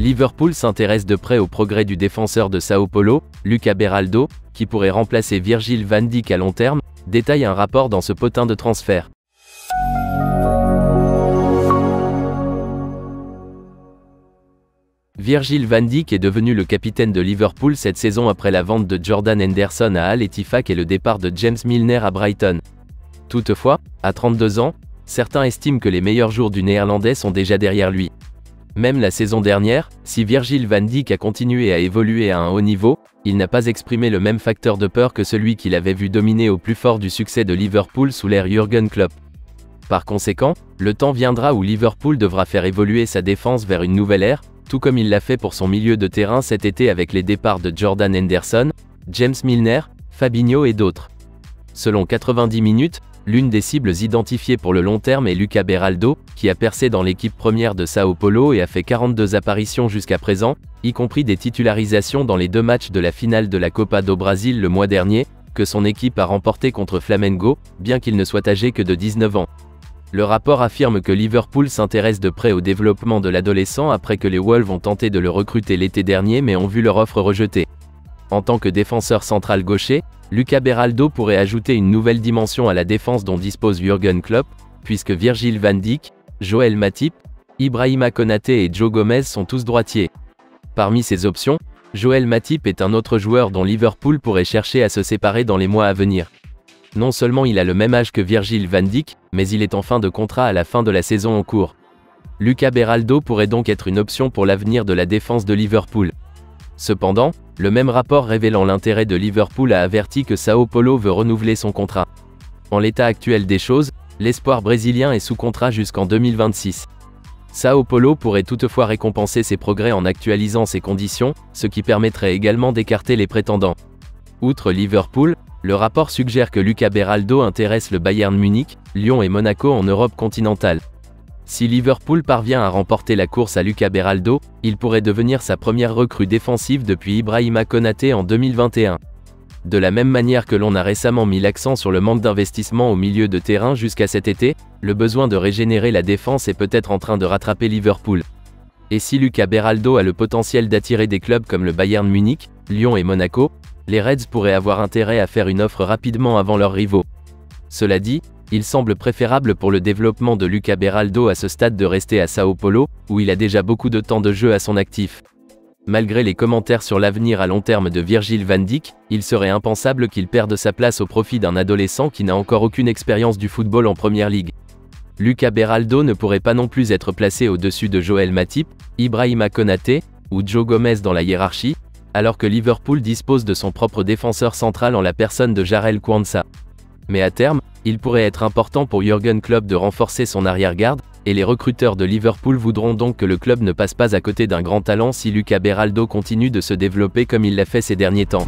Liverpool s'intéresse de près au progrès du défenseur de Sao Paulo, Luca Beraldo, qui pourrait remplacer Virgil van Dijk à long terme, détaille un rapport dans ce potin de transfert. Virgil van Dijk est devenu le capitaine de Liverpool cette saison après la vente de Jordan Henderson à Al Ettifaq et le départ de James Milner à Brighton. Toutefois, à 32 ans, certains estiment que les meilleurs jours du néerlandais sont déjà derrière lui. Même la saison dernière, si Virgil van Dijk a continué à évoluer à un haut niveau, il n'a pas exprimé le même facteur de peur que celui qu'il avait vu dominer au plus fort du succès de Liverpool sous l'ère Jürgen Klopp. Par conséquent, le temps viendra où Liverpool devra faire évoluer sa défense vers une nouvelle ère, tout comme il l'a fait pour son milieu de terrain cet été avec les départs de Jordan Henderson, James Milner, Fabinho et d'autres. Selon 90 minutes, L'une des cibles identifiées pour le long terme est Luca Beraldo, qui a percé dans l'équipe première de Sao Paulo et a fait 42 apparitions jusqu'à présent, y compris des titularisations dans les deux matchs de la finale de la Copa do Brasil le mois dernier, que son équipe a remporté contre Flamengo, bien qu'il ne soit âgé que de 19 ans. Le rapport affirme que Liverpool s'intéresse de près au développement de l'adolescent après que les Wolves ont tenté de le recruter l'été dernier mais ont vu leur offre rejetée. En tant que défenseur central gaucher, Luca Beraldo pourrait ajouter une nouvelle dimension à la défense dont dispose Jürgen Klopp, puisque Virgil van Dijk, Joel Matip, Ibrahima Konaté et Joe Gomez sont tous droitiers. Parmi ces options, Joel Matip est un autre joueur dont Liverpool pourrait chercher à se séparer dans les mois à venir. Non seulement il a le même âge que Virgil van Dijk, mais il est en fin de contrat à la fin de la saison en cours. Luca Beraldo pourrait donc être une option pour l'avenir de la défense de Liverpool. Cependant, le même rapport révélant l'intérêt de Liverpool a averti que Sao Paulo veut renouveler son contrat. En l'état actuel des choses, l'espoir brésilien est sous contrat jusqu'en 2026. Sao Paulo pourrait toutefois récompenser ses progrès en actualisant ses conditions, ce qui permettrait également d'écarter les prétendants. Outre Liverpool, le rapport suggère que Luca Beraldo intéresse le Bayern Munich, Lyon et Monaco en Europe continentale. Si Liverpool parvient à remporter la course à Luca Beraldo, il pourrait devenir sa première recrue défensive depuis Ibrahima Konaté en 2021. De la même manière que l'on a récemment mis l'accent sur le manque d'investissement au milieu de terrain jusqu'à cet été, le besoin de régénérer la défense est peut-être en train de rattraper Liverpool. Et si Luca Beraldo a le potentiel d'attirer des clubs comme le Bayern Munich, Lyon et Monaco, les Reds pourraient avoir intérêt à faire une offre rapidement avant leurs rivaux. Cela dit, il semble préférable pour le développement de Luca Beraldo à ce stade de rester à Sao Paulo, où il a déjà beaucoup de temps de jeu à son actif. Malgré les commentaires sur l'avenir à long terme de Virgil van Dijk, il serait impensable qu'il perde sa place au profit d'un adolescent qui n'a encore aucune expérience du football en première ligue. Luca Beraldo ne pourrait pas non plus être placé au-dessus de Joel Matip, Ibrahima Konaté, ou Joe Gomez dans la hiérarchie, alors que Liverpool dispose de son propre défenseur central en la personne de Jarel Kwanza. Mais à terme, il pourrait être important pour Jürgen Klopp de renforcer son arrière-garde, et les recruteurs de Liverpool voudront donc que le club ne passe pas à côté d'un grand talent si Luca Beraldo continue de se développer comme il l'a fait ces derniers temps.